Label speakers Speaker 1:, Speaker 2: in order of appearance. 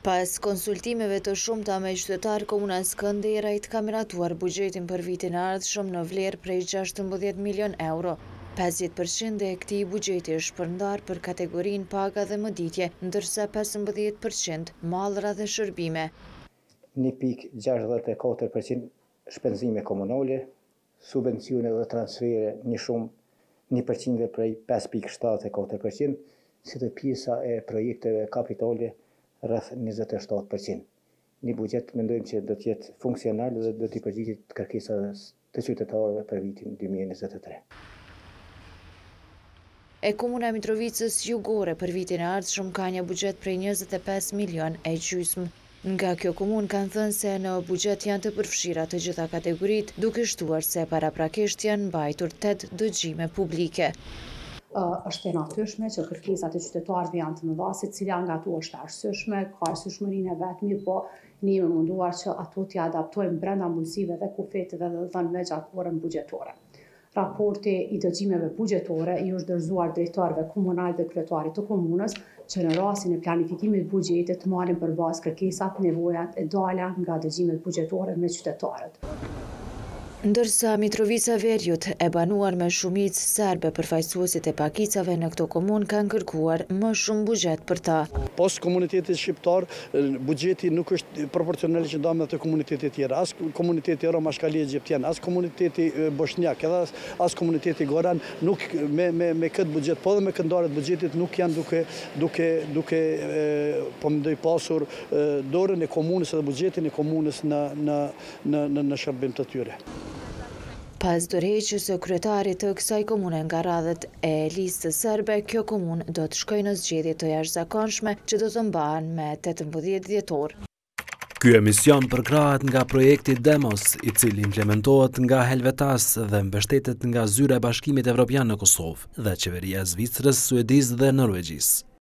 Speaker 1: Pas konsultimeve të shumta me qytetarë, Komuna e Skënderajt ka miratuar buxhetin për vitin e ardhshëm në vlerë prej gjashtëmbëdhjetë milionë euro. Pesëdhjetë për qind e këtij buxheti është shpërndarë për kategorinë Paga dhe mëditje, ndërsa pesëmbëdhjetë për qind, Mallra dhe shërbime.
Speaker 2: Një pikë gjashtëdhjetë e katër për qind shpenzime komunale, subvencione dhe transfere një shumë në përqindje prej pesë pikë shtatëdhjetë e katër për qind, si dhe pjesa e projekteve kapitale rreth njëzet e shtatë për qind. Një buxhet mendojmë që do të jetë funksional dhe do t'i përgjigjet kërkesave të qytetarëve për vitin dy mijë
Speaker 1: e njëzet e tre. E Komuna e Mitrovicës Jugore për vitin e ardhshëm ka një buxhet prej njëzet e pesë milionë e gjysmë. Nga kjo komunë kanë thënë se në buxhet janë të përfshira të gjitha kategoritë, duke shtuar se paraprakisht janë mbajtur tetë dëgjime publike.
Speaker 3: Është e natyrshme që kërkesat e qytetarëve janë të mëdha, secila nga to është e arsyeshme, ka arsyeshmërinë e vet, mirëpo Ne jemi munduar që ato t'i adaptojmë brenda mundësive dhe kufijve të dhënë me qarkoren buxhetore. Raporti i dëgjimeve buxhetore i është dorëzuar drejtorëve komunalë dhe kryetarit të komunës që në rastin e planifikimit buxhetit të marrin për bazë kërkesat, nevojat e dala nga dëgjimet buxhetore me qytetarët.
Speaker 1: Ndërsa Mitrovica e Veriut, e banuar me shumicë serbe përfaqësuesit e pakicave në këto komunë kanë kërkuar më shumë buxhet për ta.
Speaker 4: Pos komunitetit shqiptar Buxheti nuk është proporcional që ndahet me komunitetet tjera. As komuniteti rom, ashkali egjiptian, as komuniteti boshnjak, edhe as, as komuniteti goran nuk me me me këtë buxhet, po edhe me këtë ndarje të buxhetit nuk janë duke duke duke e, po mendoj pasur e, dorën e komunës edhe buxhetin e komunës në në në në, në shërbim të tyre.
Speaker 1: Pas dorëheqjes së kryetarit të kësaj komune nga radhët e Listës Serbe, kjo komunë do të shkojë në zgjedhje të jashtëzakonshme që do të mbahen me tetëmbëdhjetë dhjetor.
Speaker 5: Ky emision përkrahet nga projekti Demos, i cili implementohet nga Helvetas dhe mbështetet nga Zyra e Bashkimit Evropian në Kosovë dhe Qeveria e Zvicrës, Suedisë dhe Norvegjisë.